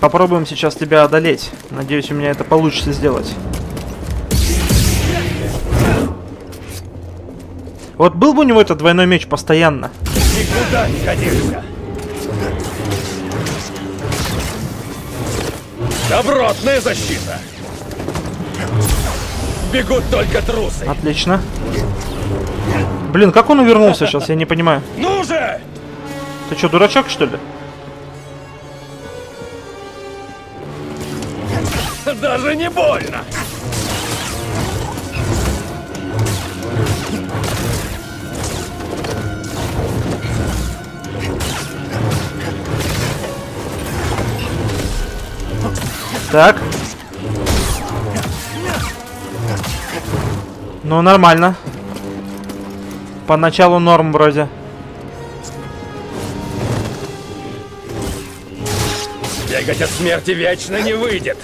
Попробуем сейчас тебя одолеть. Надеюсь, у меня это получится сделать. Вот был бы у него этот двойной меч постоянно. Никуда не годишься. Добротная защита. Бегут только трусы. Отлично. Блин, как он увернулся сейчас, я не понимаю. Ну же! Ты что, дурачок, что ли? Даже не больно. Так. Ну, нормально. Поначалу норм вроде. Бегать от смерти вечно не выйдет.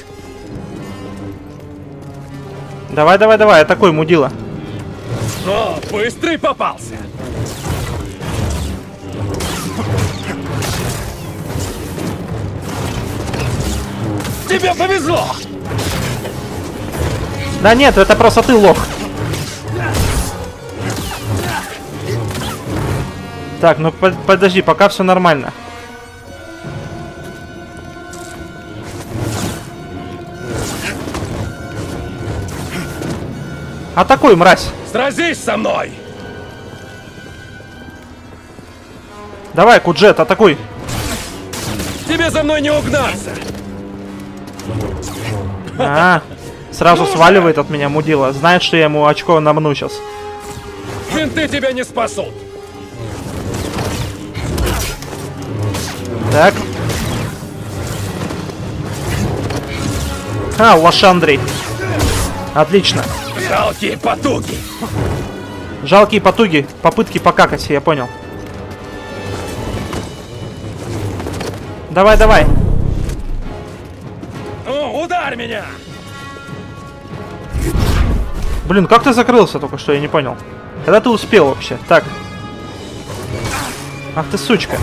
Давай, давай, давай, атакуй, мудила. О, быстрый попался. Тебе повезло! Да нет, это просто ты лох. Так, ну под- подожди, пока все нормально. Атакуй, мразь. Сразись со мной! Давай, Куджет, атакуй. Тебе за мной не угнаться! А, сразу сваливает от меня мудила. Знает, что я ему очко намну сейчас. Винты тебя не спасут! Так. А, Лошандрий. Отлично. Жалкие потуги! Жалкие потуги, попытки покакать, я понял. Давай, давай. Ну, ударь меня! Блин, как ты закрылся только что, я не понял. Когда ты успел вообще? Так. Ах ты сучка.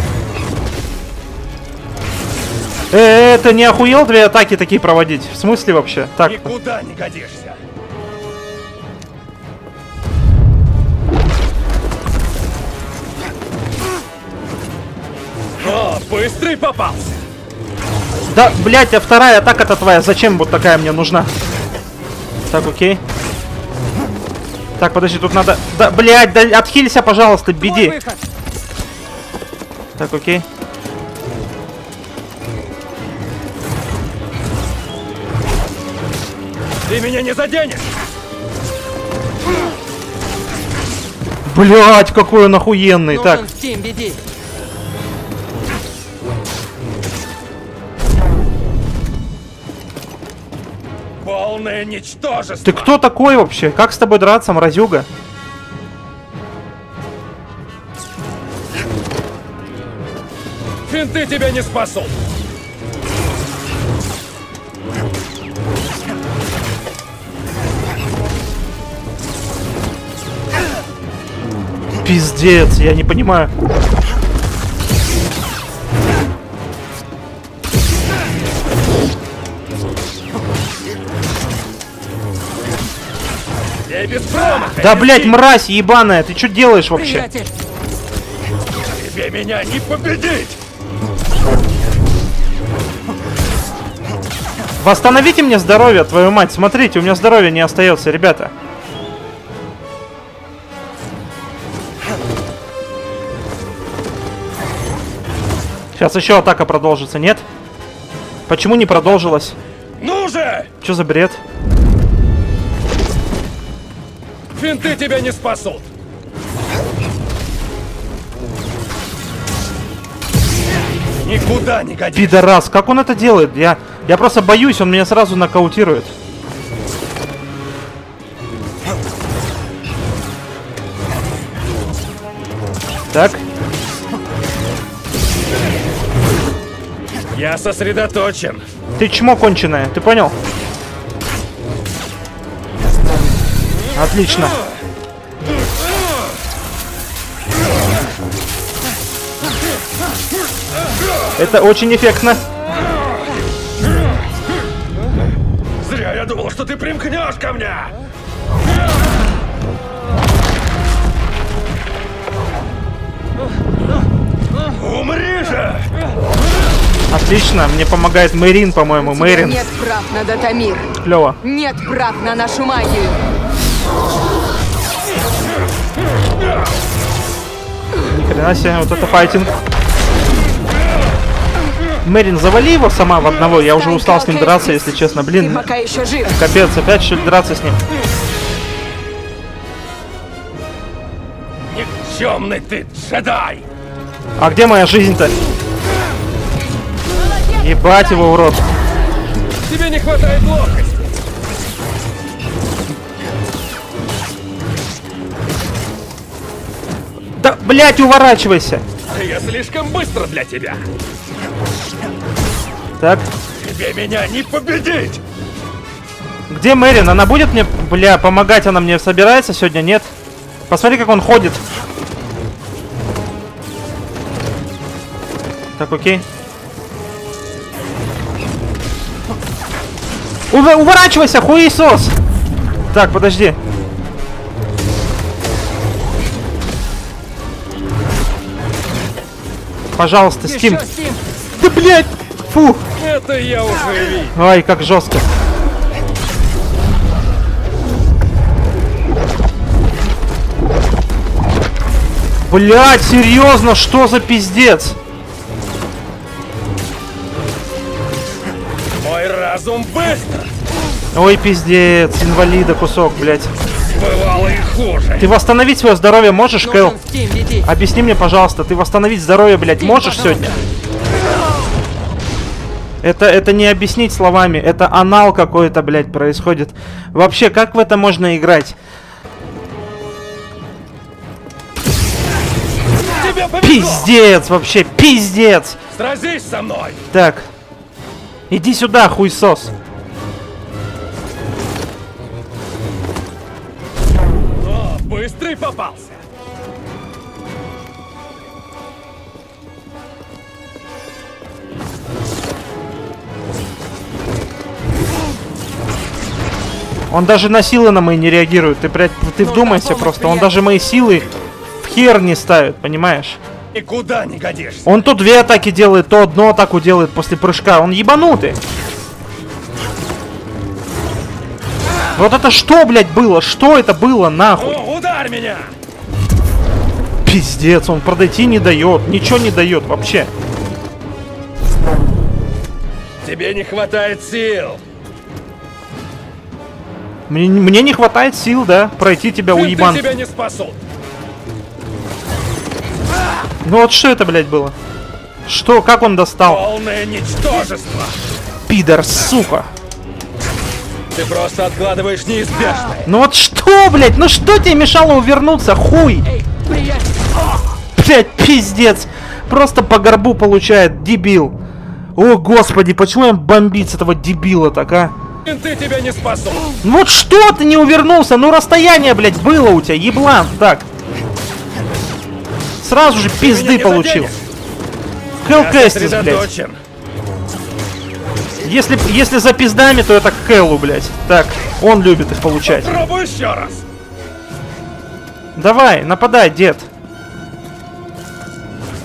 Э, это не охуел две атаки такие проводить? В смысле вообще? Так, Никуда не годишься! Быстрый попался! Да, блядь, а вторая атака-то твоя, зачем вот такая мне нужна? Так, окей. Так, подожди, тут надо... Да, блядь, да отхилься, пожалуйста, беди. Так, окей. Ты меня не заденешь! Блядь, какой он охуенный. Так, Нужен Steam, беди. Полное ничтожество! ты кто такой вообще? Как с тобой драться, мразюга? Финты тебя не спасут! Пиздец, я не понимаю. Да, блядь, мразь ебаная, ты что делаешь вообще? Приятель, Тебе меня не победить! Восстановите мне здоровье, твою мать. Смотрите, у меня здоровья не остается, ребята. Сейчас еще атака продолжится, нет? Почему не продолжилась? Ну же! Что за бред? Финты тебя не спасут! Никуда не годишься! Пидорас, как он это делает? Я, я просто боюсь, он меня сразу нокаутирует. Так, Я сосредоточен! ты чмо конченое, ты понял? Отлично. Это очень эффектно. Зря я думал, что ты примкнешь ко мне! Умри же! Отлично, мне помогает Мэрин, по-моему. Мэрин. Нет прав на Датамир. Клево. Нет прав на нашу магию. Ни хрена себе, вот это файтинг. Мэрин, завали его сама в одного. Я уже устал с ним драться, если честно. Ты Блин, пока еще жив. капец, опять что ли драться с ним? Никчемный ты джедай! А где моя жизнь-то? Ебать его в рот. Тебе не хватает ловкости! Да, блядь, уворачивайся. Я слишком быстро для тебя! Так, Тебе меня не победить! где Мэрин? Она будет мне, бля, помогать? Она мне собирается сегодня? Нет? Посмотри, как он ходит. Так, окей. Ува- уворачивайся, хуесос! Так, подожди. Пожалуйста. Еще Стим. Да, блядь! Фу! Это я уже видел! Ой, как жестко. Блять, серьезно, что за пиздец? Мой разум быстро! Ой, пиздец, инвалида кусок, блять. Бывало и хуже! Ты восстановить свое здоровье можешь, Кэл? Объясни мне, пожалуйста, ты восстановить здоровье, блять, можешь сегодня? Это, это не объяснить словами, это анал какой-то, блядь, происходит. Вообще, как в это можно играть? Пиздец, вообще, пиздец! Сразись со мной! Так. Иди сюда, хуйсос. О, попался! Он даже на силы на мои не реагирует. Ты, блядь, ты вдумайся помощь, просто. Он даже мои силы в хер не ставит, понимаешь? Никуда не годишься! Он то две атаки делает, то одну атаку делает после прыжка. Он ебанутый. Вот это что, блядь, было? Что это было, нахуй? Ударь меня! Пиздец, он подойти не дает. Ничего не дает вообще. Тебе не хватает сил! Мне, мне не хватает сил, да, пройти тебя, Финты уебан. тебя не спасут! Ну вот что это, блядь, было? Что, как он достал? Полное ничтожество! Пидор, сука. Ты просто откладываешь неизбежное! Ну вот что, блядь, ну что тебе мешало увернуться, хуй? Блядь, пиздец. Просто по горбу получает, дебил. О, господи, почему он бомбит с этого дебила так, а? Финты тебя не спасут! Ну вот что ты не увернулся? Ну расстояние, блядь, было у тебя, еблан. Так. Сразу же пизды получил. Я Кэстис, блядь. Если, если за пиздами, то это к Кэлу, блядь. Так, он любит их получать. Пробуй еще раз! Давай, нападай, дед.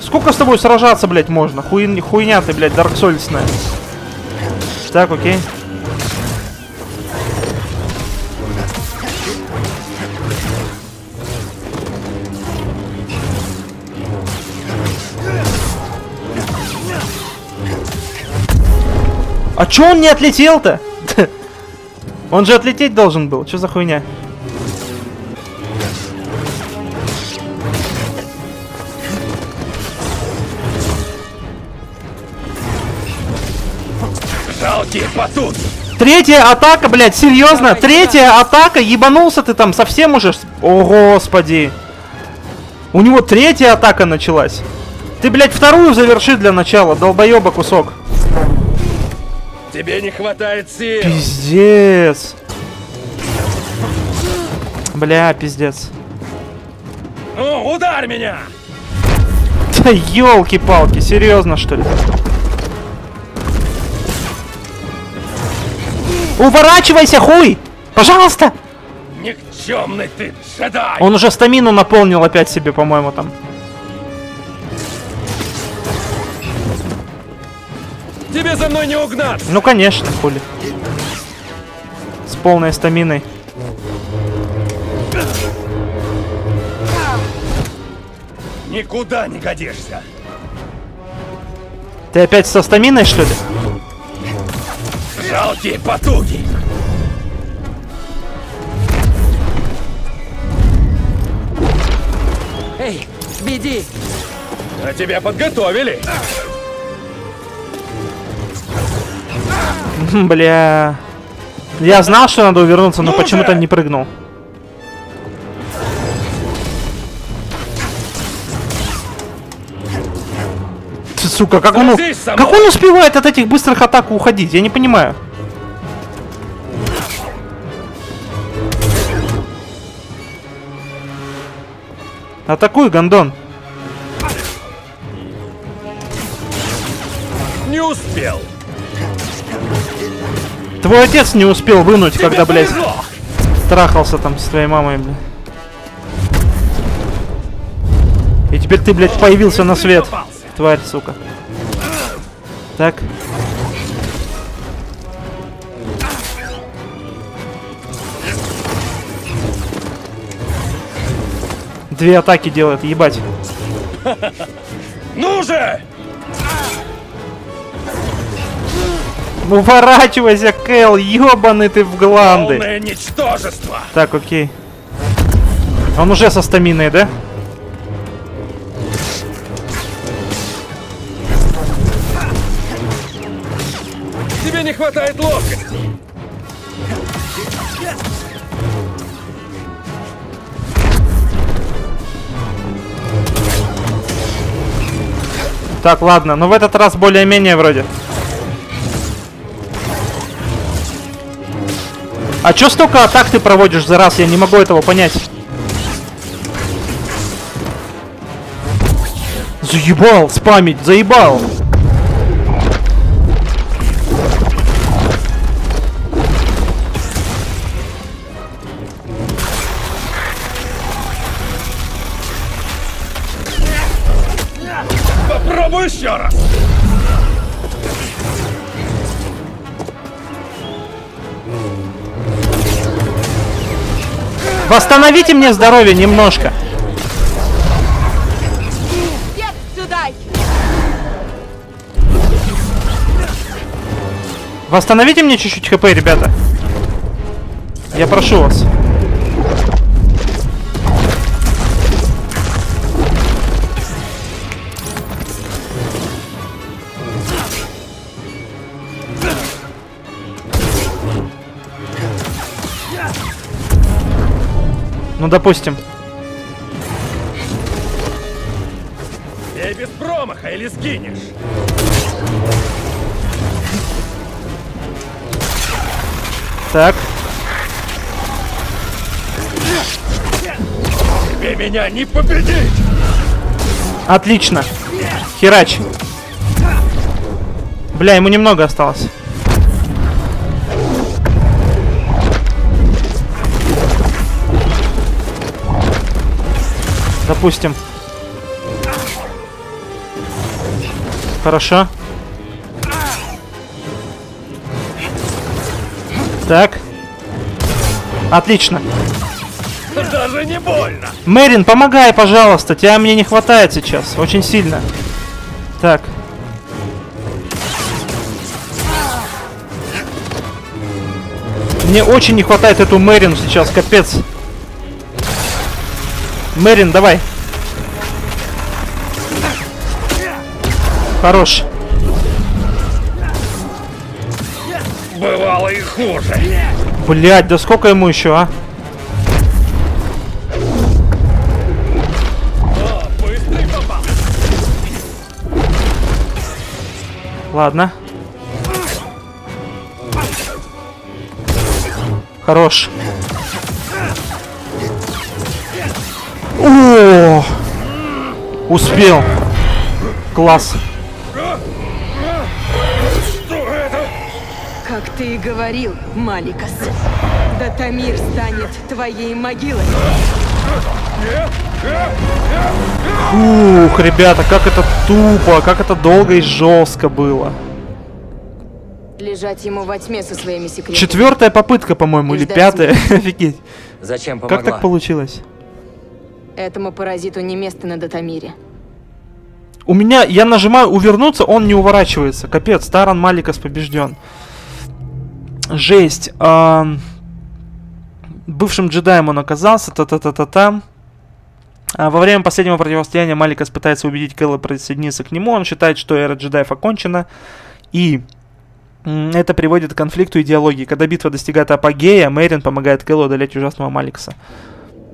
Сколько с тобой сражаться, блядь, можно? Хуй, хуйня ты, блядь, дарксольсная. Так, окей. А чё он не отлетел-то? Он же отлететь должен был. Что за хуйня? Жалкие потут! Третья атака, блядь, серьезно? Третья атака, ебанулся ты там совсем уже? О, господи. У него третья атака началась. Ты, блядь, вторую заверши для начала, долбоеба кусок. Тебе не хватает сил! Пиздец. Бля, пиздец. Ну, ударь меня! Елки-палки, серьезно что ли? Уворачивайся, хуй! Пожалуйста! Никчемный ты, джедай! Он уже стамину наполнил опять себе, по-моему, там. Тебе за мной не угнаться! Ну, конечно, хули. С полной стаминой. Никуда не годишься! Ты опять со стаминой, что ли? Жалкие потуги! Эй, беди! А тебя подготовили! Бля. Я знал, что надо увернуться, но Ну почему-то не прыгнул. Ты, сука, как он, как он успевает от этих быстрых атак уходить? Я не понимаю. Атакуй, гондон. Не успел! Твой отец не успел вынуть, когда, Тебе блядь, повезло! трахался там с твоей мамой, блядь. И теперь ты, блядь, появился на свет. Тварь, сука. Так. Две атаки делает, ебать. Ну же! Уворачивайся, Кэл, ебаный ты в гланды. Полное ничтожество! Так, окей. Он уже со стаминой, да? Тебе не хватает ловкости! Так, ладно, но в этот раз более-менее вроде. А чё столько атак ты проводишь за раз? Я не могу этого понять. Заебал, спамить, заебал. Восстановите мне здоровье немножко. Восстановите мне чуть-чуть хп, ребята. Я прошу вас. Ну, допустим. Бей без промаха или сгинешь! Так. Тебе меня не победить! Отлично. Херач. Бля, ему немного осталось. Допустим. Хорошо. Так. Отлично. Даже не больно! Мэрин, помогай, пожалуйста. Тебя мне не хватает сейчас. Очень сильно. Так. Мне очень не хватает эту Мэрин сейчас, капец. Мэрин, давай. Хорош. Бывало и хуже! Блять, да сколько ему еще, а? Ладно. Хорош. О! Успел. Класс. Что это? Как ты и говорил, Маликас. Датамир станет твоей могилой. Ух, ребята, как это тупо, как это долго и жестко было. Лежать ему во тьме со своими секретами. Четвертая попытка, по-моему, или пятая. Офигеть. Зачем помогла? Как так получилось? Этому паразиту не место на Датамире. У меня, я нажимаю увернуться, он не уворачивается. Капец, Таран Маликас побежден. Жесть. ам, бывшим джедаем он оказался, та-та-та-та-та. А во время последнего противостояния Маликас пытается убедить Кэлла присоединиться к нему. Он считает, что эра джедаев окончена. И это приводит к конфликту идеологии. Когда битва достигает апогея, Мэрин помогает Кэллу одолеть ужасного Маликаса.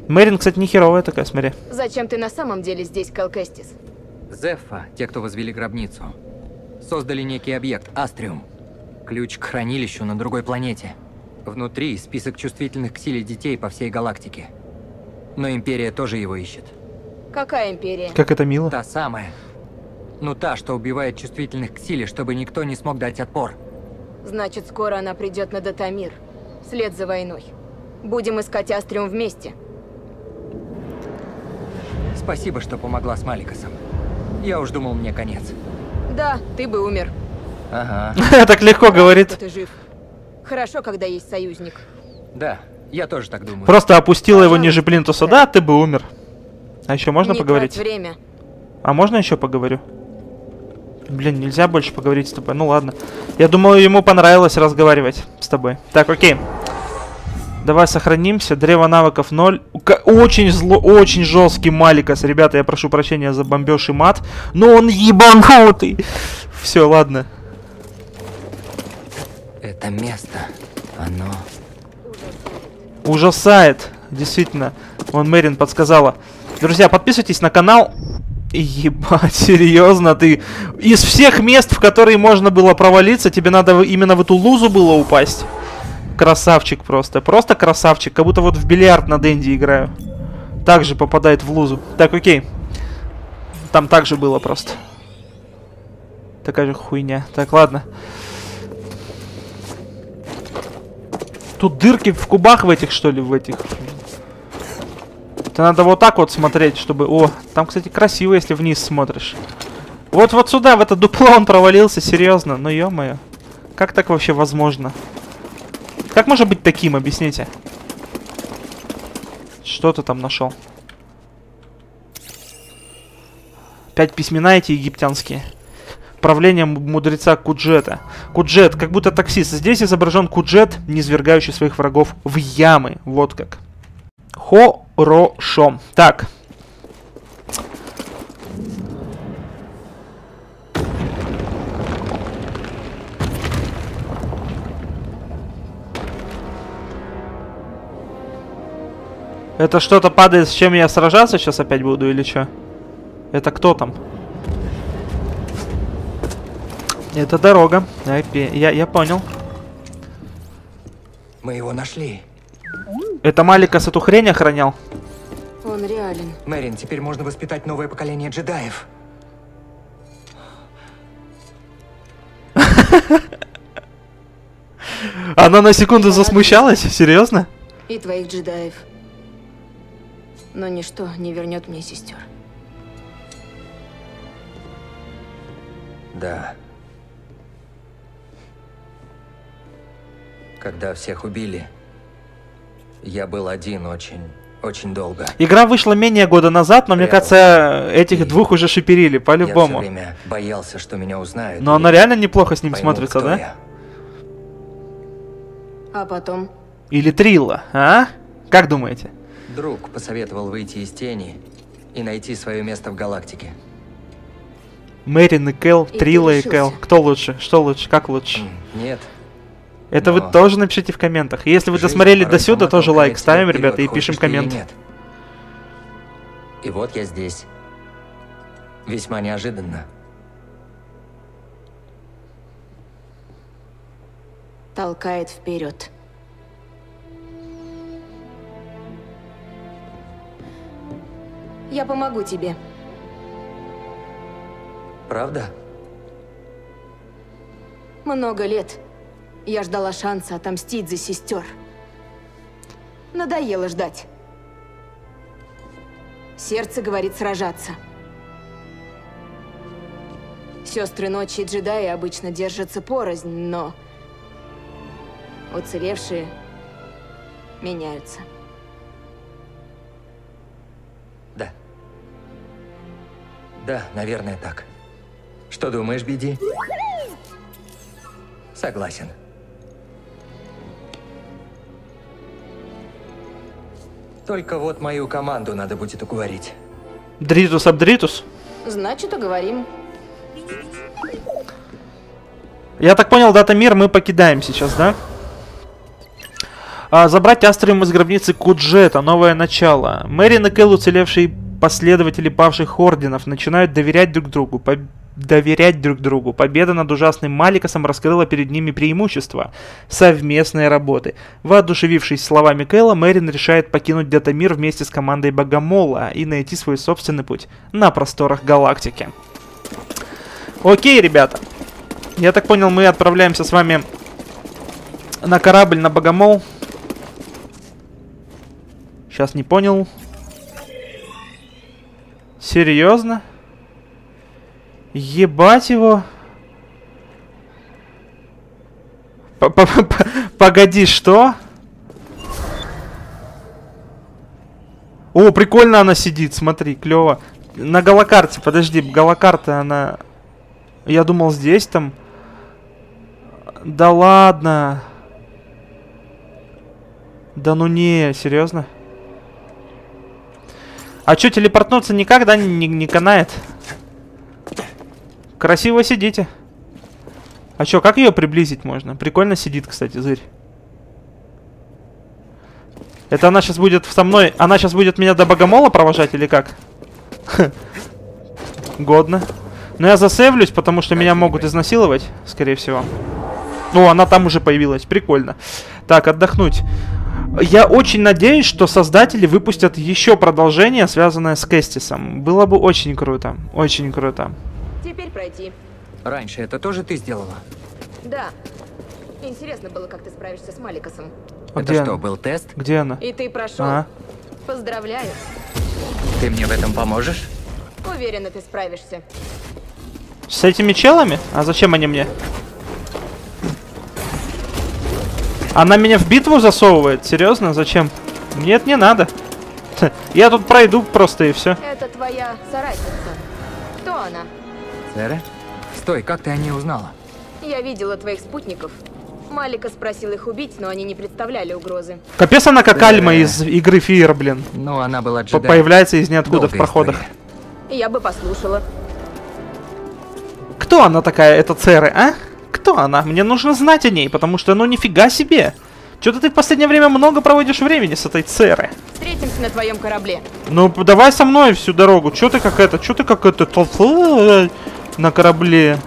Мэрин, кстати, не херовая такая, смотри. Зачем ты на самом деле здесь, Калкестис? Зеффа, те, кто возвели гробницу, создали некий объект, Астриум. Ключ к хранилищу на другой планете. Внутри список чувствительных к силе детей по всей галактике. Но Империя тоже его ищет. Какая империя? Как это мило. Та самая. Ну та, что убивает чувствительных к силе, чтобы никто не смог дать отпор. Значит, скоро она придет на Датамир. Вслед за войной. Будем искать Астриум вместе. Спасибо, что помогла с Маликасом. Я уж думал, мне конец. Да, ты бы умер. Ага. Так легко говорит. Ты жив. Хорошо, когда есть союзник. Да, я тоже так думаю. Просто опустила его ниже плинтуса, да, ты бы умер. А еще можно Не поговорить? время. А можно еще поговорю? Блин, нельзя больше поговорить с тобой. Ну ладно. Я думаю, ему понравилось разговаривать с тобой. Так, окей. Давай сохранимся. Древо навыков 0. Ка- Очень зло, очень жесткий Маликас. Ребята, я прошу прощения за бомбеж и мат. Но он ебанутый. Все, ладно. Это место, оно... Ужасает. Действительно. Вон Мэрин подсказала. Друзья, подписывайтесь на канал. Ебать, серьезно, ты из всех мест, в которые можно было провалиться, тебе надо именно в эту лузу было упасть. Красавчик просто, просто красавчик, как будто вот в бильярд на Дэнди играю. Также попадает в лузу. Так, окей. Там также было просто. Такая же хуйня. Так, ладно. Тут дырки в кубах в этих, что ли, в этих. Это надо вот так вот смотреть, чтобы... О, там, кстати, красиво, если вниз смотришь. Вот вот сюда, в это дупло он провалился, серьезно. Ну, ё-моё. Как так вообще возможно? Как может быть таким, объясните? Что ты там нашел? Опять письмена эти египтянские. Правление мудреца Куджета. Куджет, как будто таксист. Здесь изображен Куджет, низвергающий своих врагов в ямы. Вот как. Хорошо. Так. Это что-то падает, с чем я сражаться сейчас опять буду или что? Это кто там? Это дорога. Я, я понял. Мы его нашли. Это Маликас эту хрень охранял? Он реален. Мэрин, теперь можно воспитать новое поколение джедаев. Она на секунду засмущалась? Серьезно? И твоих джедаев. Но ничто не вернет мне сестер. Да. Когда всех убили, я был один очень, очень долго. Игра вышла менее года назад, но мне Прям. кажется, этих И двух уже шиперили, Я все по-любому. время боялся, что меня узнают. Но она реально неплохо с ним поймут, смотрится, да? я. А потом Или Трилла, а? Как думаете? Друг посоветовал выйти из тени и найти свое место в галактике. Мэрин и Кэл, И и? Кэл. Кто лучше? Что лучше? Как лучше? Нет, Это вы но- тоже напишите в комментах. Если вы жизнь досмотрели до сюда, тоже лайк ставим, ребята, и пишем коммент. нет. И вот я здесь. Весьма неожиданно. толкает вперед. Я помогу тебе. Правда? Много лет я ждала шанса отомстить за сестер. Надоело ждать. Сердце говорит сражаться. Сестры ночи и джедаи обычно держатся порознь, но уцелевшие меняются. Да, наверное, так. Что думаешь, Биди? Согласен. Только вот мою команду надо будет уговорить. Дритус Абдритус. Значит, уговорим. Я так понял, дата мир мы покидаем сейчас, да? А, забрать Астриум из гробницы Куджета. Новое начало. Мэрин и Кэл, уцелевшие последователи павших орденов, начинают доверять друг другу. По- доверять друг другу. Победа над ужасным Маликосом раскрыла перед ними преимущество совместной работы. Воодушевившись словами Кэла, Мэрин решает покинуть Датамир вместе с командой Богомола и найти свой собственный путь на просторах галактики. Окей, ребята. Я так понял, мы отправляемся с вами на корабль на Богомол. Сейчас не понял. Серьезно? Ебать его. П- п- п- Погоди, что? О, прикольно она сидит, смотри, клево. На галакарте, подожди, галакарта она... Я думал здесь там... Да ладно. Да ну не, серьезно? А чё, телепортнуться никогда не, не, не канает? Красиво сидите. А чё, как ее приблизить можно? Прикольно сидит, кстати, зырь. Это она сейчас будет со мной... Она сейчас будет меня до богомола провожать или как? Годно. Но я засейвлюсь, потому что меня могут изнасиловать, скорее всего. О, она там уже появилась. Прикольно. Так, отдохнуть. Я очень надеюсь, что создатели выпустят еще продолжение, связанное с Кэстисом. Было бы очень круто. Очень круто. Теперь пройти. Раньше это тоже ты сделала? Да. Интересно было, как ты справишься с Маликосом. Это где что, она? был тест? Где она? И ты прошел. А? Поздравляю. Ты мне в этом поможешь? Уверена, ты справишься. С этими челами? А зачем они мне? Она меня в битву засовывает? Серьезно? Зачем? Нет, не надо. Я тут пройду просто и все. Это твоя соратница. Кто она? Сэра? Стой, как ты о ней узнала? Я видела твоих спутников. Малика спросил их убить, но они не представляли угрозы. Капец она как. Альма из игры Фир, блин. Ну, она была По- джедаем. Появляется из ниоткуда в Долгая проходах. история. Я бы послушала. Кто она такая, эта Церы, а? Кто она? Мне нужно знать о ней, потому что, ну нифига себе. Что-то ты в последнее время много проводишь времени с этой Церы. Встретимся на твоем корабле. Ну, давай со мной всю дорогу. Чё ты как это? Чё ты как это? тл- На корабле.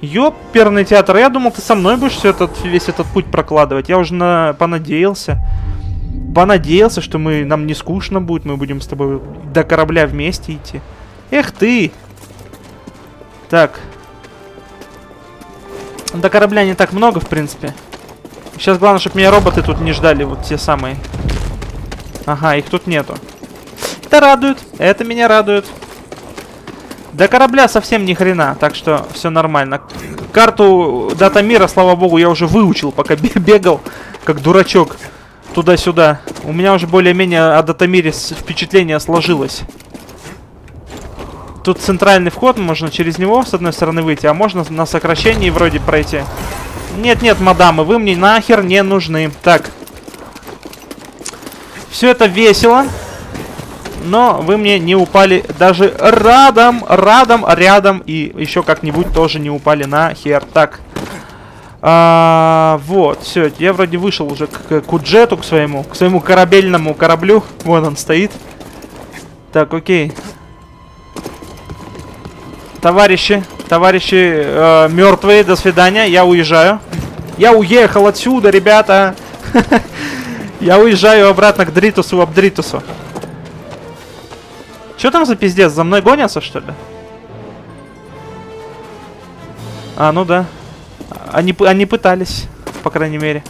Ёперный театр. Я думал, ты со мной будешь всё этот, весь этот путь прокладывать. Я уже на... понадеялся. Понадеялся, что мы нам не скучно будет. Мы будем с тобой до корабля вместе идти. Эх ты. Так. До корабля не так много, в принципе. Сейчас главное, чтобы меня роботы тут не ждали. Вот те самые. Ага, их тут нету. Это радует. Это меня радует. До корабля совсем ни хрена, так что все нормально. Карту дата мира, слава богу, я уже выучил, пока бе- бегал, как дурачок, туда-сюда. У меня уже более-менее о датамире впечатление сложилось. Тут центральный вход, можно через него с одной стороны выйти, а можно на сокращении вроде пройти. Нет-нет, мадамы, вы мне нахер не нужны. Так. Все это весело. Но вы мне не упали даже радом, радом, рядом и еще как-нибудь тоже не упали на хер. Так. А, вот, все, я вроде вышел уже к, к Куджету, к своему, к своему корабельному кораблю. Вон он стоит. Так, окей. Товарищи, товарищи э, мертвые, до свидания, я уезжаю. Я уехал отсюда, ребята. Я уезжаю обратно к Дритусу, Абдритусу. Что там за пиздец? За мной гонятся, что ли? А, ну да. Они, они пытались, по крайней мере.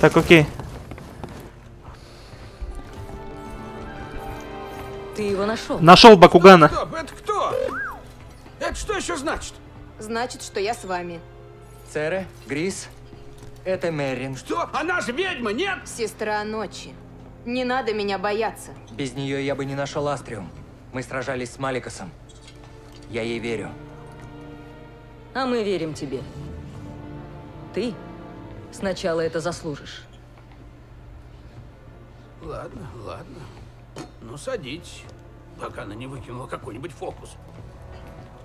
Так, окей. Ты его нашел. Нашел Бакугана. Стоп, это кто? Это что еще значит? Значит, что я с вами. Цере, Грис, это Мерин. Что? Она же ведьма, нет? Сестра ночи. Не надо меня бояться. Без нее я бы не нашел Астриум. Мы сражались с Маликосом. Я ей верю. А мы верим тебе. Ты сначала это заслужишь. Ладно, ладно. Ну, садитесь, пока она не выкинула какой-нибудь фокус.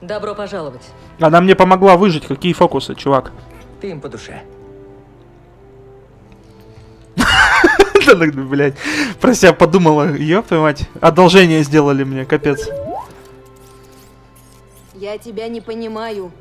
Добро пожаловать. Она мне помогла выжить. Какие фокусы, чувак? Ты им по душе. Ну, блядь. Про себя подумала. Ёпта мать. Одолжение сделали мне, капец. Я тебя не понимаю.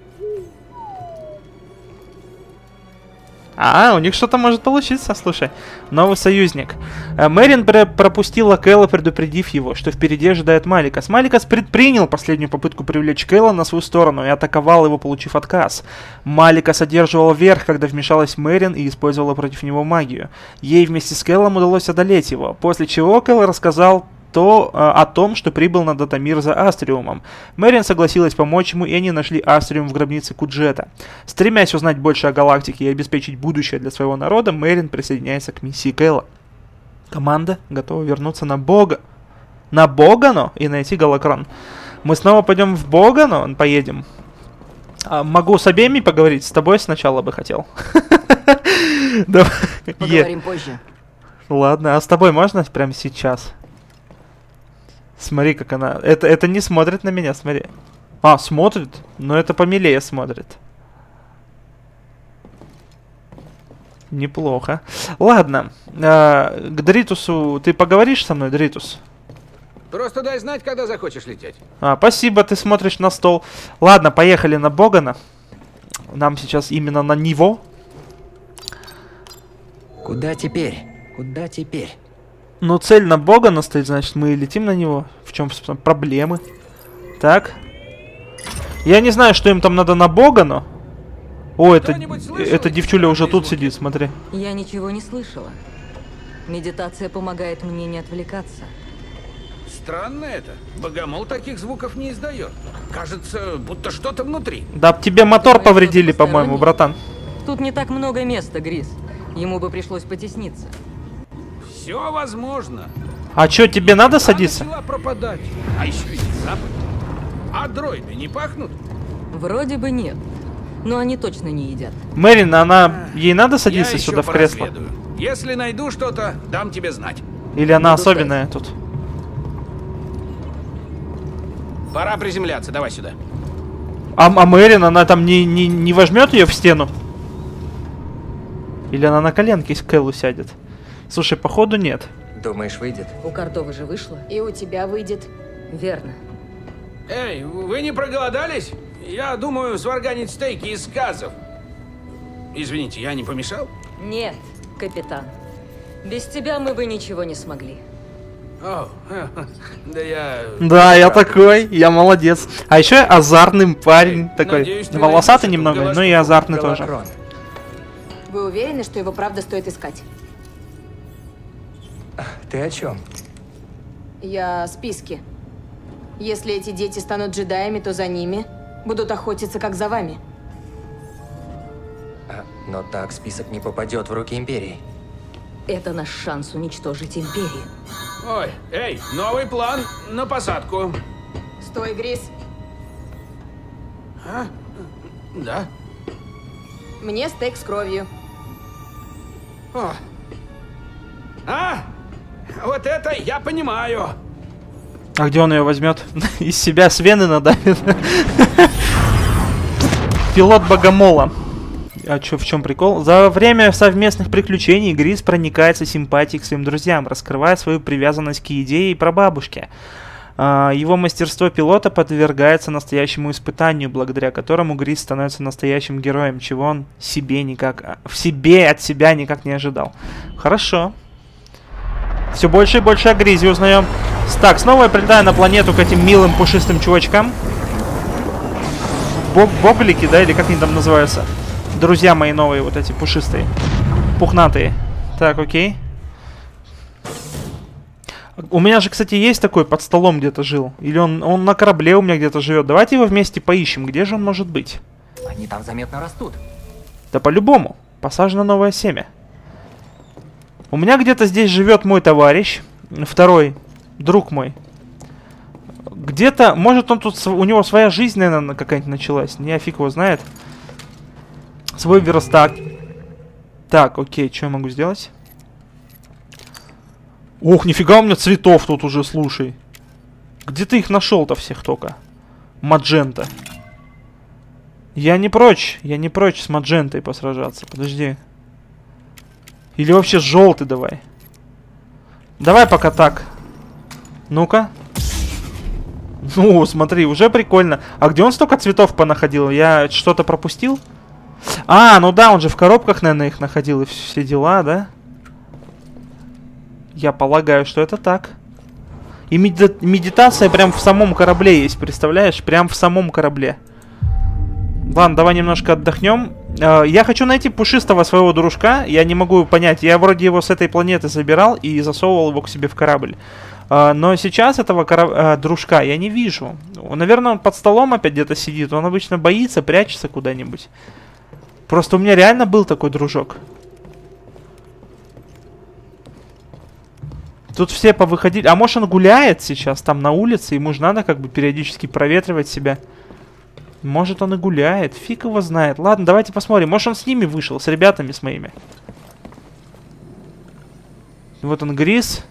А, у них что-то может получиться, слушай. Новый союзник. Э, Мэрин пр- пропустила Кэлла, предупредив его, что впереди ожидает Маликас. Маликас предпринял последнюю попытку привлечь Кэлла на свою сторону и атаковал его, получив отказ. Маликас одерживала верх, когда вмешалась Мэрин и использовала против него магию. Ей вместе с Кэллом удалось одолеть его, после чего Кэлл рассказал то э, о том, что прибыл на Датамир за Астриумом. Мэрин согласилась помочь ему, и они нашли Астриум в гробнице Куджета. Стремясь узнать больше о галактике и обеспечить будущее для своего народа, Мэрин присоединяется к миссии Кэлла. Команда готова вернуться на Бога. На Богано и найти Галакрон. Мы снова пойдем в Богано, поедем. А, могу с обеими поговорить, с тобой сначала бы хотел. Поговорим позже. Ладно, а с тобой можно прямо сейчас? Смотри, как она... Это, это не смотрит на меня, смотри. А, смотрит? Но это помилее смотрит. Неплохо. Ладно. а, к Дритусу ты поговоришь со мной, Дритус? Просто дай знать, когда захочешь лететь. А, спасибо, ты смотришь на стол. Ладно, поехали на Богана. Нам сейчас именно на него. Куда теперь? Куда теперь? Ну, цель на Богана стоит, значит, мы летим на него. В чем проблемы? Так. Я не знаю, что им там надо на Богану. О, это, эти девчуля уже тут сидит, смотри. Я ничего не слышала. Медитация помогает мне не отвлекаться. Странно это. Богомол таких звуков не издает. Кажется, будто что-то внутри. Да тебе мотор повредили, по-моему, братан. Тут не так много места, Грис. Ему бы пришлось потесниться. Все возможно. А чё, тебе надо Она садиться? начала пропадать. А еще и запах. А дроиды не пахнут? Вроде бы нет. Но они точно не едят. Мэрин, она... Ей надо садиться Я сюда в кресло? Если найду что-то, дам тебе знать. Или она Буду ждать. особенная тут? Пора приземляться, давай сюда. А, а Мэрин, она там не, не, не возьмет ее в стену? Или она на коленке с Кэллу сядет? Слушай, походу нет. Думаешь, выйдет? У Картовы же вышло. И у тебя выйдет. Верно. Эй, вы не проголодались? Я думаю сварганить стейки из сказов. Извините, я не помешал? Нет, капитан. Без тебя мы бы ничего не смогли. О, да я... Да, я такой, я молодец. А еще я азартный парень такой. надеюсь, ты Волосатый немного, но и азартный тоже. Вы уверены, что его правда стоит искать? Ты о чем? Я списки. Если эти дети станут джедаями, то за ними будут охотиться, как за вами. А, но так список не попадет в руки Империи. Это наш шанс уничтожить Империю. Ой, эй, новый план на посадку. Стой, Грис. А? Да? Мне стейк с кровью. О. А, вот это я понимаю. А где он ее возьмет? Из себя с вены надавит. Пилот Богомола. А чё, в чем прикол? За время совместных приключений Грис проникается симпатией к своим друзьям, раскрывая свою привязанность к идее и прабабушке. А, Его мастерство пилота подвергается настоящему испытанию, благодаря которому Грис становится настоящим героем, чего он себе никак, в себе от себя никак не ожидал. Хорошо. Все больше и больше о Гризе узнаем. Так, снова я прилетаю на планету к этим милым пушистым чувачкам. бог, боглики, да, или как они там называются? Друзья мои новые, вот эти пушистые. Пухнатые. Так, окей. У меня же, кстати, есть такой под столом где-то жил. Или он, он на корабле у меня где-то живет. Давайте его вместе поищем. Где же он может быть? Они там заметно растут. Да по-любому. Посажено новое семя. У меня где-то здесь живет мой товарищ. Второй. Друг мой. Где-то, может он тут, у него своя жизнь, наверное, какая-нибудь началась. Не, фиг его знает. Свой верстак. Так, окей, что я могу сделать? Ох, нифига у меня цветов тут уже, слушай. Где ты их нашел-то всех только? Маджента. Я не прочь, я не прочь с Маджентой посражаться. Подожди. Или вообще желтый давай. Давай пока так. Ну-ка. Ну, смотри, уже прикольно. А где он столько цветов понаходил? Я что-то пропустил? А, ну да, он же в коробках, наверное, их находил и все дела, да? Я полагаю, что это так. И меди медитация прям в самом корабле есть, представляешь? Прям в самом корабле. Ладно, давай немножко отдохнем. Э, я хочу найти пушистого своего дружка. Я не могу понять. Я вроде его с этой планеты забирал и засовывал его к себе в корабль. Э, но сейчас этого кораб... Э, дружка я не вижу. Наверное, он под столом опять где-то сидит. Он обычно боится, прячется куда-нибудь. Просто у меня реально был такой дружок. Тут все повыходили. А может он гуляет сейчас там на улице, ему же надо как бы периодически проветривать себя. Может он и гуляет, фиг его знает. Ладно, давайте посмотрим. Может он с ними вышел, с ребятами с моими. Вот он, Грис.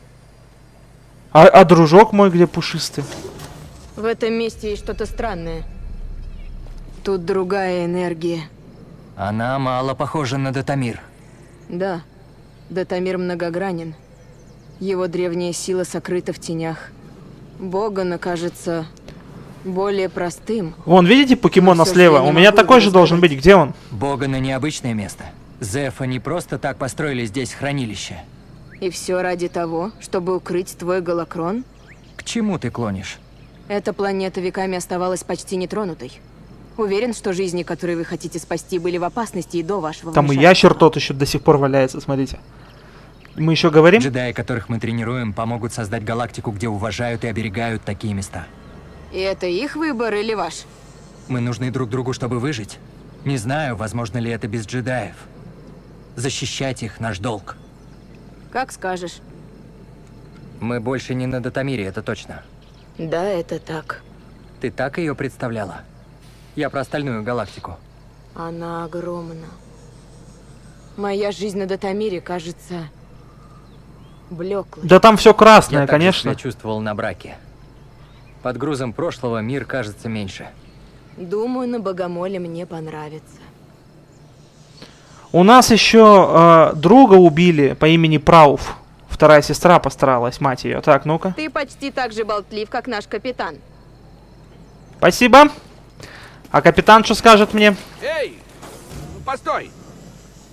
А, а дружок мой где пушистый? В этом месте есть что-то странное. Тут другая энергия. Она мало похожа на Датамир. Да, Датамир многогранен. Его древняя сила сокрыта в тенях. Богана кажется более простым. Вон, видите покемона слева? У меня такой же должен быть. Где он? Богана необычное место. Зефа не просто так построили здесь хранилище. И все ради того, чтобы укрыть твой голокрон? К чему ты клонишь? Эта планета веками оставалась почти нетронутой. Уверен, что жизни, которые вы хотите спасти, были в опасности и до вашего Там и ящер тот еще до сих пор валяется, смотрите. Мы еще говорим? Джедаи, которых мы тренируем, помогут создать галактику, где уважают и оберегают такие места. И это их выбор или ваш? Мы нужны друг другу, чтобы выжить. Не знаю, возможно ли это без джедаев. Защищать их наш долг. Как скажешь. Мы больше не на Датамире, это точно. Да, это так. Ты так ее представляла? Я про остальную галактику. Она огромна. Моя жизнь на Датамире кажется блеклый. Да там все красное, Я конечно. Я чувствовал на браке. Под грузом прошлого мир кажется меньше. Думаю, на Богомоле мне понравится. У нас еще э, друга убили по имени Прауф. Вторая сестра постаралась, мать ее. Так, ну-ка. Ты почти так же болтлив, как наш капитан. Спасибо. А капитан что скажет мне? Эй, постой!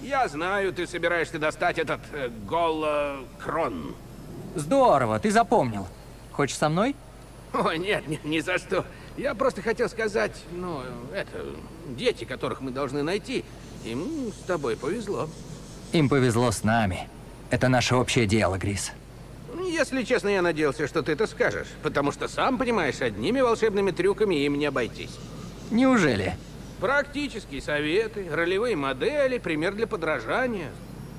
Я знаю, ты собираешься достать этот э, голокрон. Здорово, ты запомнил. Хочешь со мной? О, нет, ни, ни за что. Я просто хотел сказать, ну, это, дети, которых мы должны найти, им с тобой повезло. Им повезло с нами. Это наше общее дело, Грис. Если честно, я надеялся, что ты это скажешь, потому что сам понимаешь, одними волшебными трюками им не обойтись. Неужели? Практические советы, ролевые модели, пример для подражания.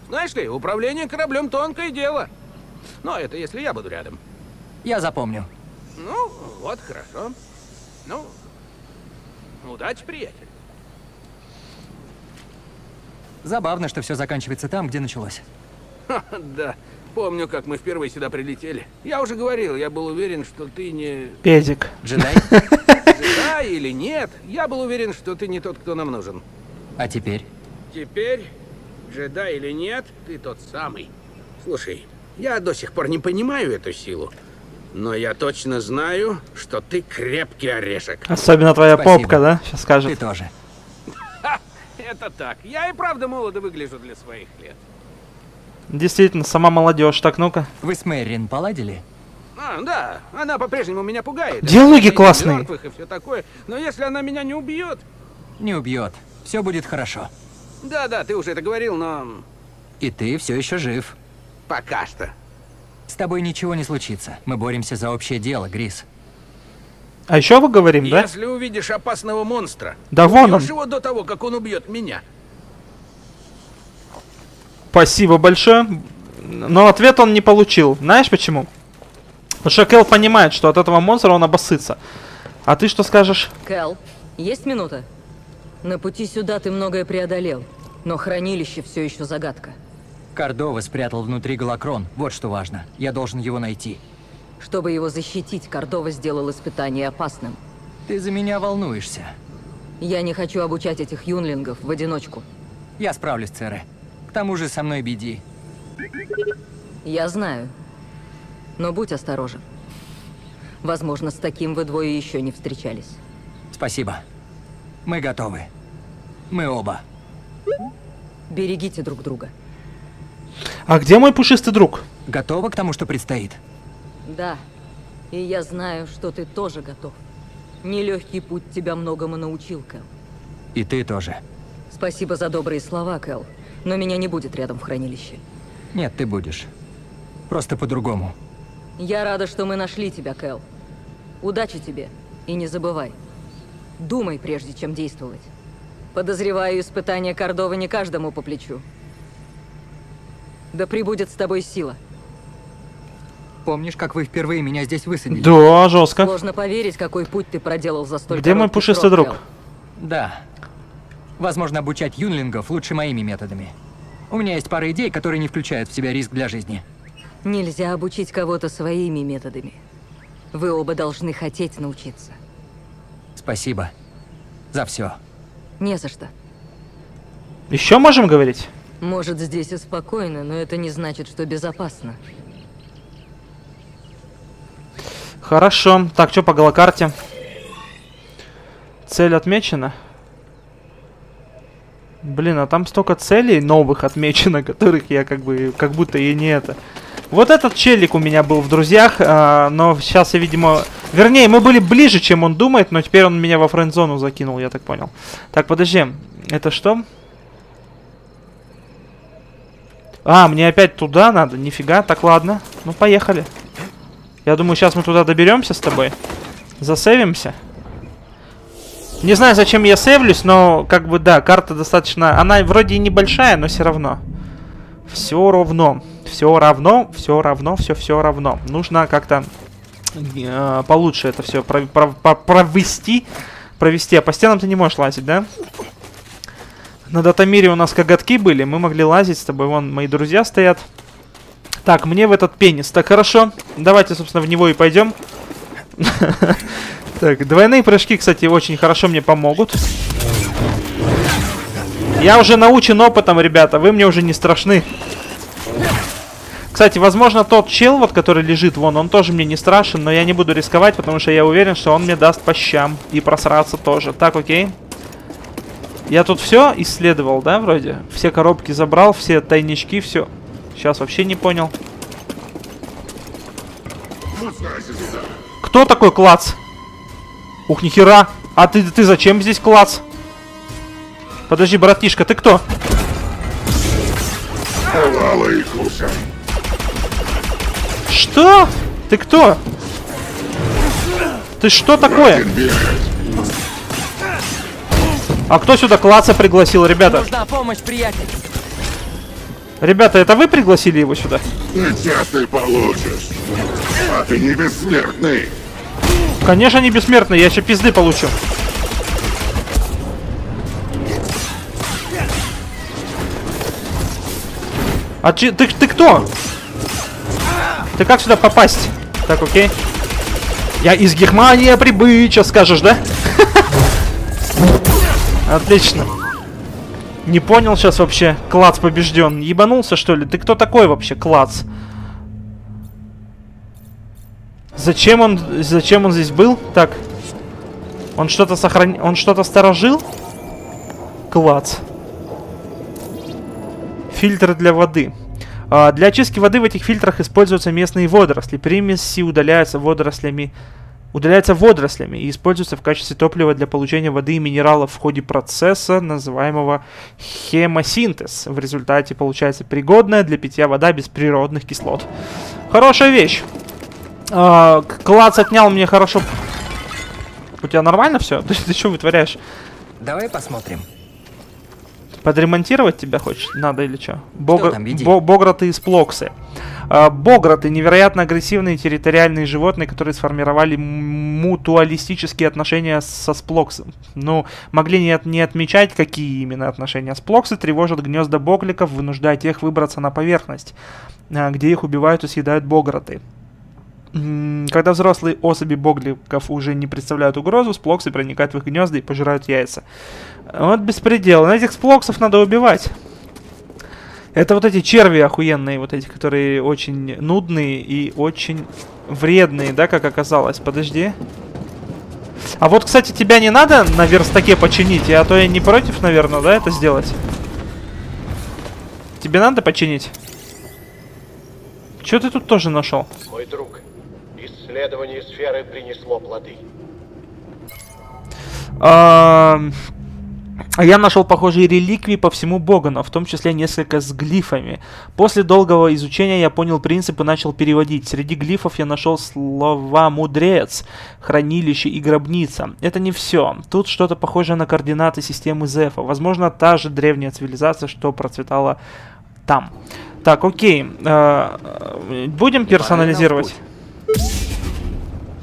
Знаешь ли, управление кораблем тонкое дело. Но это если я буду рядом. Я запомню. Ну, вот, хорошо. Ну, удачи, приятель. Забавно, что все заканчивается там, где началось. Ха, да, помню, как мы впервые сюда прилетели. Я уже говорил, я был уверен, что ты не... Педик. Джедай? Джедай или нет, я был уверен, что ты не тот, кто нам нужен. А теперь? Теперь, джедай или нет, ты тот самый. Слушай, я до сих пор не понимаю эту силу. Но я точно знаю, что ты крепкий орешек. Особенно твоя Спасибо. попка, да? Сейчас Ты скажет. тоже. Ха, это так. Я и правда молодо выгляжу для своих лет. Действительно, сама молодежь. Так, ну-ка. Вы с Мэрин поладили? А, да, она по-прежнему меня пугает. Диалоги классные. мертвых И все такое. Но если она меня не убьет, Не убьет. Все будет хорошо. Да-да, ты уже это говорил, но И ты все еще жив. пока что. С тобой ничего не случится. Мы боремся за общее дело, Грис. А еще вы говорим, да? Если увидишь опасного монстра, Да вон он. его до того, как он убьет меня. Спасибо большое. Но ответ он не получил. Знаешь почему? Потому что Кэл понимает, что от этого монстра он обоссытся. А ты что скажешь? Кэл, есть минута? На пути сюда ты многое преодолел, но хранилище все еще загадка. Кордова спрятал внутри Галакрон. Вот что важно. Я должен его найти. Чтобы его защитить, Кордова сделал испытание опасным. Ты за меня волнуешься. Я не хочу обучать этих юнлингов в одиночку. Я справлюсь, Цере. К тому же со мной беди. Я знаю. Но будь осторожен. Возможно, с таким вы двое еще не встречались. Спасибо. Мы готовы. Мы оба. Берегите друг друга. А где мой пушистый друг? Готовы к тому, что предстоит? Да. И я знаю, что ты тоже готов. Нелегкий путь тебя многому научил, Кэл. И ты тоже. Спасибо за добрые слова, Кэл. Но меня не будет рядом в хранилище. Нет, ты будешь. Просто по-другому. Я рада, что мы нашли тебя, Кэл. Удачи тебе. И не забывай. Думай, прежде чем действовать. Подозреваю, испытание Кордовы не каждому по плечу. Да прибудет с тобой сила. Помнишь, как вы впервые меня здесь высадили? Да, жестко. Сложно поверить, какой путь ты проделал за столь Где мой пушистый друг? Да. Возможно, обучать юнлингов лучше моими методами. У меня есть пара идей, которые не включают в себя риск для жизни. Нельзя обучить кого-то своими методами. Вы оба должны хотеть научиться. Спасибо. За все. Не за что. Еще можем говорить? Может, здесь и спокойно, но это не значит, что безопасно. Хорошо. Так, что по галокарте? Цель отмечена. Блин, а там столько целей новых отмечено, которых я как бы, как будто и не это. Вот этот челик у меня был в друзьях, а, но сейчас я, видимо... Вернее, мы были ближе, чем он думает, но теперь он меня во френд-зону закинул, я так понял. Так, подожди, это что? А, мне опять туда надо? Нифига, так ладно. Ну, поехали. Я думаю, сейчас мы туда доберемся с тобой. Засейвимся. Не знаю, зачем я сейвлюсь, но, как бы, да, карта достаточно... Она вроде и небольшая, но все равно. Все равно. Все равно, все равно, все все равно. Нужно как-то э, получше это все провести. Провести. А по стенам ты не можешь лазить, да? На датамире у нас коготки были, мы могли лазить с тобой. Вон мои друзья стоят. Так, мне в этот пенис. Так, хорошо. Давайте, собственно, в него и пойдем. Так, двойные прыжки, кстати, очень хорошо мне помогут. Я уже научен опытом, ребята. Вы мне уже не страшны. Кстати, возможно, тот чел, вот, который лежит вон, он тоже мне не страшен, но я не буду рисковать, потому что я уверен, что он мне даст по щам. И просраться тоже. Так, окей. Я тут все исследовал, да, вроде? Все коробки забрал, все тайнички, все. Сейчас вообще не понял. Кто такой клац? Ух, нихера. А ты, ты зачем здесь клац? Подожди, братишка, ты кто? Что? Ты кто? Ты что такое? А кто сюда клаца пригласил, ребята? Нужна помощь, приятель. Ребята, это вы пригласили его сюда? Сейчас ты получишь. А ты не бессмертный. Конечно, не бессмертный, я еще пизды получу. А че, ты, ты кто? Ты как сюда попасть? Так, окей. Я из Германии прибыча, скажешь, да? Отлично. Не понял сейчас вообще. Клац побежден. Ебанулся, что ли? Ты кто такой вообще, Клац? Зачем он, зачем он здесь был? Так. Он что-то сохранил, он что-то сторожил? Клац. Фильтры для воды. А, для очистки воды в этих фильтрах используются местные водоросли. Примеси удаляются водорослями Удаляется водорослями и используется в качестве топлива для получения воды и минералов в ходе процесса, называемого хемосинтез. В результате получается пригодная для питья вода без природных кислот. Хорошая вещь. А, Клац отнял мне хорошо... У тебя нормально все? Ты, ты что вытворяешь? Давай посмотрим. Подремонтировать тебя хочешь? Надо или что? там, веди. бограты из Плоксы. А, бограты невероятно агрессивные территориальные животные, которые сформировали мутуалистические отношения со Сплоксом. Ну, могли не, от- не отмечать, какие именно отношения. Сплоксы тревожат гнезда богликов, вынуждая тех выбраться на поверхность, а, где их убивают и съедают бограты. Когда взрослые особи богликов уже не представляют угрозу, сплоксы проникают в их гнезда и пожирают яйца. Вот беспредел. На этих сплоксов надо убивать. Это вот эти черви охуенные, вот эти, которые очень нудные и очень вредные, да, как оказалось. Подожди. А вот, кстати, тебя не надо на верстаке починить, а то я не против, наверное, да, это сделать? Тебе надо починить? Что ты тут тоже нашел? Мой друг, исследование сферы принесло плоды. А Я нашел похожие реликвии по всему Богану, в том числе несколько с глифами. После долгого изучения я понял принцип и начал переводить. Среди глифов я нашел слова «мудрец», «хранилище» и «гробница». Это не все. Тут что-то похожее на координаты системы Зефа. Возможно, та же древняя цивилизация, что процветала там. Так, окей. э, Будем персонализировать.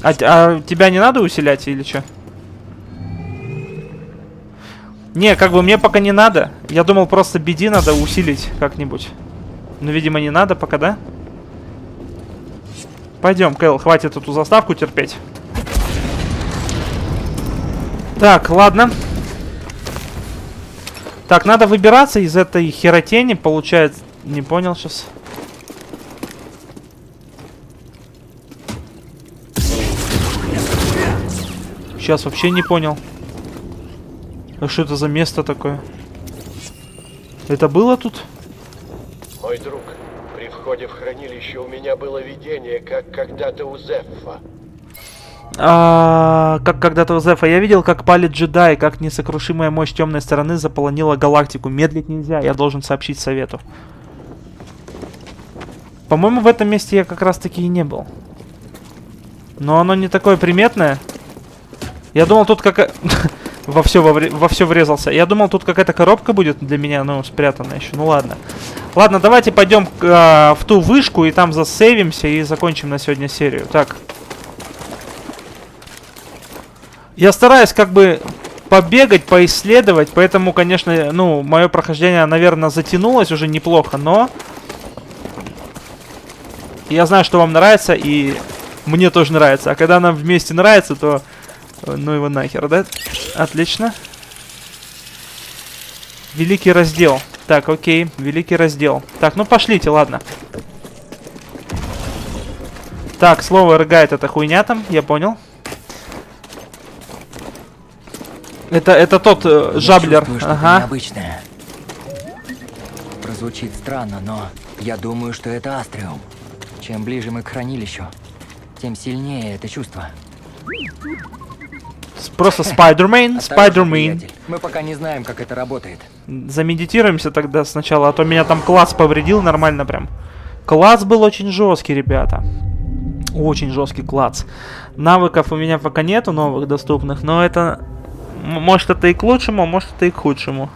А, а тебя не надо усилять или что? Не, как бы мне пока не надо. Я думал, просто беди надо усилить как-нибудь. Но, видимо, не надо пока, да? Пойдем, Кэл, хватит эту заставку терпеть. Так, ладно. Так, надо выбираться из этой херотени, получается. Не понял сейчас. Сейчас вообще не понял. А что это за место такое? Это было тут? Мой друг, при входе в хранилище у меня было видение, как когда-то у Зеффа. А, как когда-то у Зефа я видел, как палит джедай, как несокрушимая мощь темной стороны заполонила галактику. Медлить нельзя, я должен сообщить совету. По-моему, в этом месте я как раз таки и не был. Но оно не такое приметное. Я думал, тут как... во все во, все врезался. Я думал, тут какая-то коробка будет для меня, ну, спрятана еще. Ну ладно. Ладно, давайте пойдем а, в ту вышку и там засейвимся и закончим на сегодня серию. Так. Я стараюсь как бы побегать, поисследовать, поэтому, конечно, ну, мое прохождение, наверное, затянулось уже неплохо, но... Я знаю, что вам нравится, и мне тоже нравится. А когда нам вместе нравится, то... э, Ну его нахер, да? Отлично. Великий раздел. Так, окей, великий раздел. Так, ну пошлите, ладно. Так, слово рыгает это хуйня там, я понял. Это, это тот э, жаблер. чувствую Ага. необычное. Прозвучит странно, но я думаю, что это Астриум. Чем ближе мы к хранилищу, тем сильнее это чувство. Просто Спайдермен, Осторожно, Спайдермен. приятель. Мы пока не знаем, как это работает. Замедитируемся тогда сначала, а то меня там класс повредил нормально прям. Класс был очень жесткий, ребята. Очень жесткий класс. Навыков у меня пока нету новых доступных, но это... Может это и к лучшему, а может это и к худшему.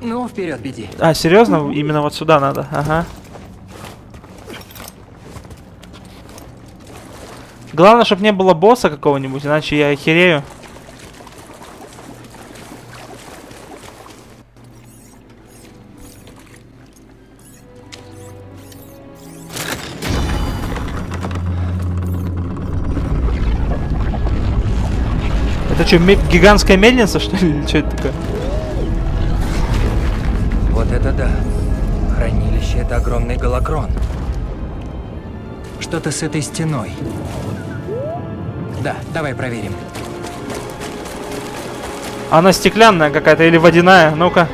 Ну, вперед, беди. А, серьезно? Именно вот сюда надо? Ага. Главное, чтобы не было босса какого-нибудь, иначе я охерею. Это что, гигантская мельница, что ли? Что это такое? Вот это да. Хранилище — это огромный голокрон. Что-то с этой стеной. Да, давай проверим. Она стеклянная какая-то или водяная? Ну-ка.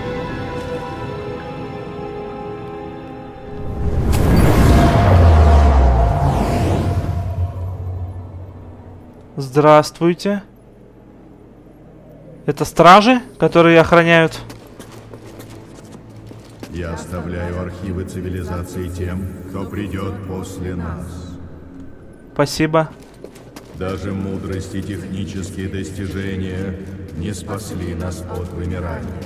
Здравствуйте. Это стражи, которые охраняют. Я оставляю архивы цивилизации тем, кто придет после нас. Спасибо. Даже мудрость и технические достижения не спасли нас от вымирания.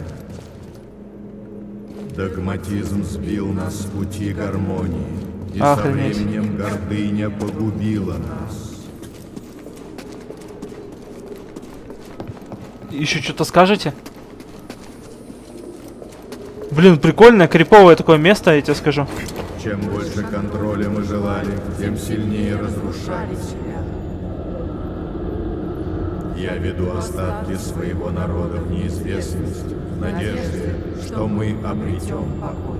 Догматизм сбил нас с пути гармонии, и со Охренеть. временем гордыня погубила нас. Еще что-то скажете? Блин, прикольное, криповое такое место, я тебе скажу. Чем больше контроля мы желали, тем сильнее разрушали себя. Я веду остатки своего народа в неизвестность, в надежде, что мы обретем покой.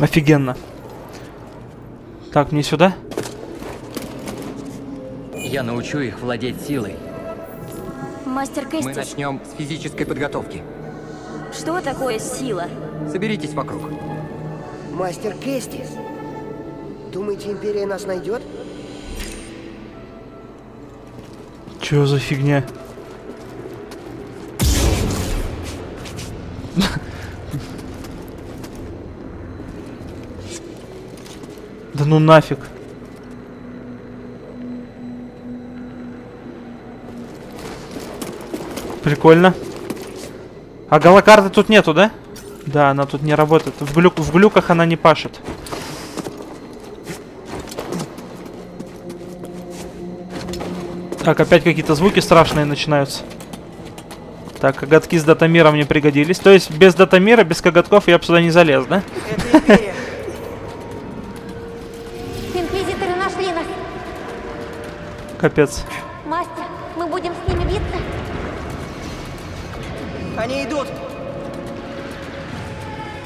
Офигенно. Так, мне сюда? Я научу их владеть силой. Мастер Мы Кэстис, начнем с физической подготовки. что такое сила? Соберитесь вокруг. Мастер Кэстис. Думаете, Империя нас найдет? Чё за фигня? Ну нафиг. Прикольно. А голокарты тут нету, да? Да, она тут не работает. В, глюк в глюках она не пашет. Так, опять какие-то звуки страшные начинаются. Так, коготки с датамиром не пригодились. То есть без датамира, без коготков я бы сюда не залез, да? Капец. Мастер, мы будем с ними биться? Они идут!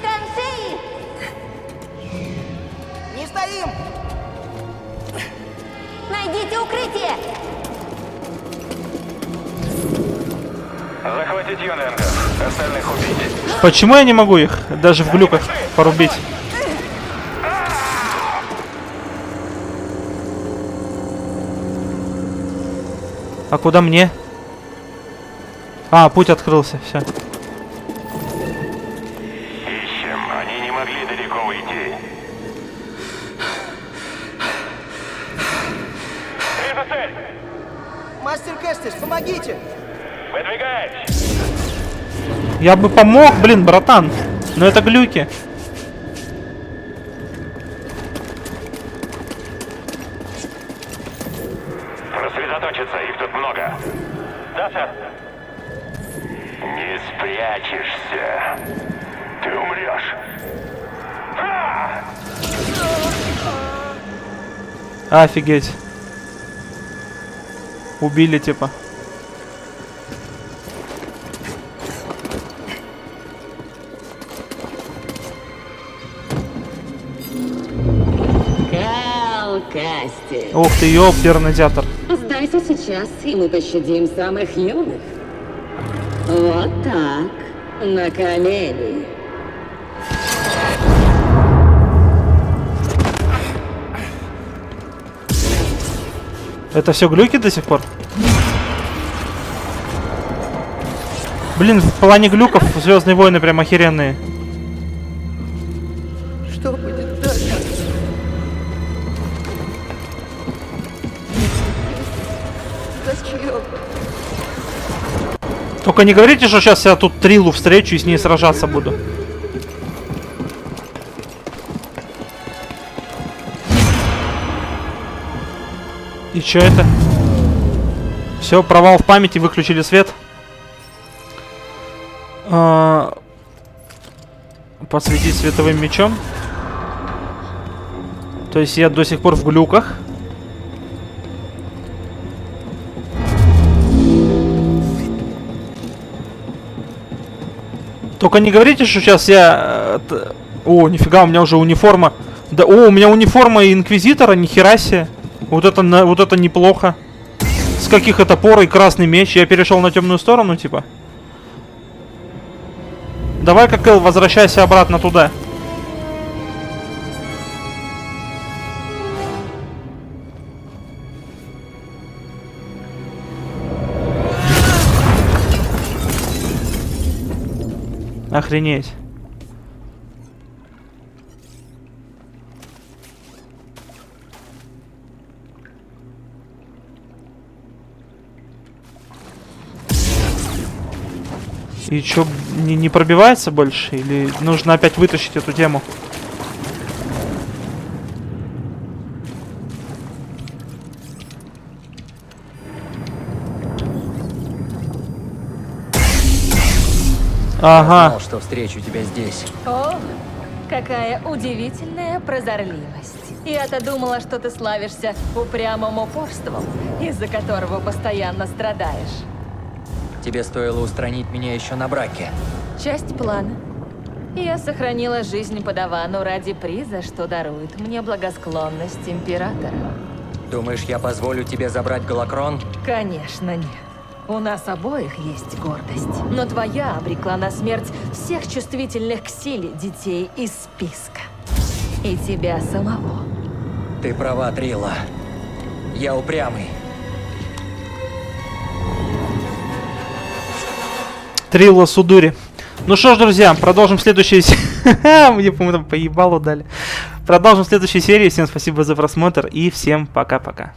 Траншеи! Не стоим! Найдите укрытие! Захватить Юненга. Остальных убить. Почему я не могу их даже в глюках порубить? А куда мне? А, путь открылся, все. Ищем. Они не могли далеко уйти. Вижу цель. Мастер Кэстис, помогите! Выдвигаюсь. Я бы помог, блин, братан. Но это глюки. Рассредоточиться. Их тут много. Да, сэр. Не спрячешься. Ты умрешь. А! Офигеть. Убили, типа. Касти. Ух ты, ёперный театр. Сдайся сейчас, и мы пощадим самых юных. Вот так. На колени. Это все глюки до сих пор? Блин, в плане глюков Звездные войны прям охеренные. Что будет дальше? Зачем? Только не говорите, что сейчас я тут Трилу встречу и с ней сражаться буду. И чё это? Все, провал в памяти, выключили свет. А, Посветить световым мечом. То есть я до сих пор в глюках. Только не говорите, что сейчас я... э, О, нифига, у меня уже униформа. Да, о, у меня униформа инквизитора, нихера себе. Вот это, вот это неплохо. С каких это пор и красный меч? Я перешел на темную сторону, типа? Давай-ка, Кэл, возвращайся обратно туда. Охренеть. И чё, не, не пробивается больше? Или нужно опять вытащить эту тему? Я Ага. знал, что встречу тебя здесь. О, какая удивительная прозорливость. Я-то думала, что ты славишься упрямым упорством, из-за которого постоянно страдаешь. Тебе стоило устранить меня еще на браке. Часть плана. Я сохранила жизнь подавану ради приза, что дарует мне благосклонность императора. Думаешь, я позволю тебе забрать Галакрон? Конечно, нет. У нас обоих есть гордость. Но твоя обрекла на смерть всех чувствительных к силе детей из списка. И тебя самого. Ты права, Трила. Я упрямый. Трилла Судури. Ну что ж, друзья, продолжим в следующей серии. Мне, по-моему, поебало дали. Продолжим в следующей серии. Всем спасибо за просмотр и всем пока-пока.